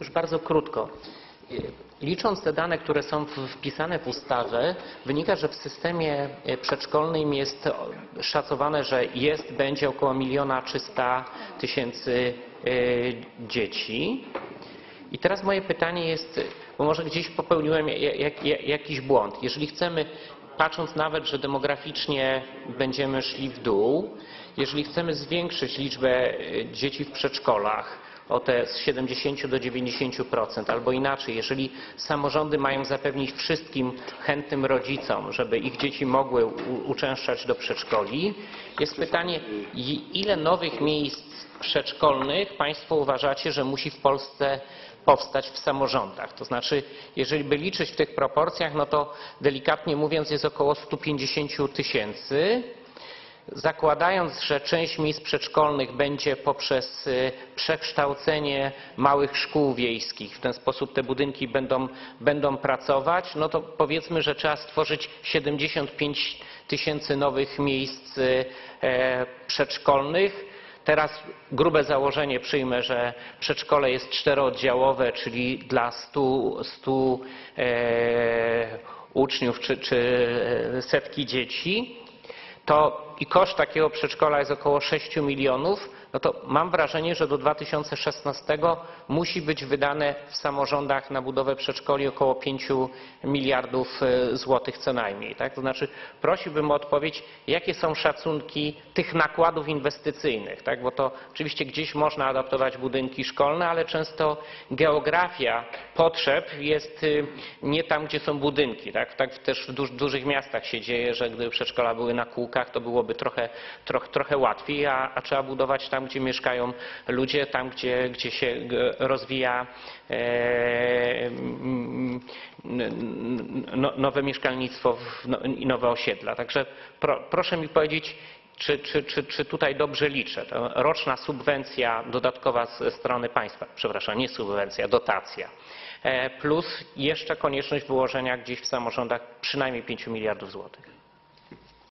Już bardzo krótko. Licząc te dane, które są wpisane w ustawę, wynika, że w systemie e, przedszkolnym jest szacowane, że jest, będzie około 1 300 tysięcy e, dzieci. I teraz moje pytanie jest, bo może gdzieś popełniłem ja- jak, jak, jakiś błąd. Jeżeli chcemy, patrząc nawet, że demograficznie będziemy szli w dół, jeżeli chcemy zwiększyć liczbę dzieci w przedszkolach o te z 70 do 90%, albo inaczej, jeżeli samorządy mają zapewnić wszystkim chętnym rodzicom, żeby ich dzieci mogły uczęszczać do przedszkoli, jest pytanie, ile nowych miejsc przedszkolnych Państwo uważacie, że musi w Polsce powstać w samorządach. To znaczy, jeżeli by liczyć w tych proporcjach, no to delikatnie mówiąc jest około 150 tysięcy. Zakładając, że część miejsc przedszkolnych będzie poprzez y, przekształcenie małych szkół wiejskich, w ten sposób te budynki będą, będą pracować, no to powiedzmy, że trzeba stworzyć 75 tysięcy nowych miejsc y, e, przedszkolnych. Teraz grube założenie przyjmę, że przedszkole jest czterooddziałowe, czyli dla 100, 100 e, uczniów czy, czy e, setki dzieci, to i koszt takiego przedszkola jest około 6 milionów, no to mam wrażenie, że do 2016 musi być wydane w samorządach na budowę przedszkoli około 5 miliardów e, złotych co najmniej. Tak? To znaczy prosiłbym o odpowiedź, jakie są szacunki tych nakładów inwestycyjnych, tak? bo to oczywiście gdzieś można adaptować budynki szkolne, ale często geografia potrzeb jest y, nie tam, gdzie są budynki. Tak, tak też w duż, dużych miastach się dzieje, że gdyby przedszkola były na kółkach, to byłoby trochę, trochę, łatwiej, a, a trzeba budować tam, gdzie mieszkają ludzie, tam, gdzie, gdzie się g- rozwija e, no, nowe mieszkalnictwo no, i nowe osiedla. Także pro, proszę mi powiedzieć, czy, czy, czy, czy tutaj dobrze liczę? Roczna subwencja dodatkowa ze strony państwa, przepraszam, nie subwencja, dotacja, e, plus jeszcze konieczność wyłożenia gdzieś w samorządach przynajmniej 5 miliardów złotych.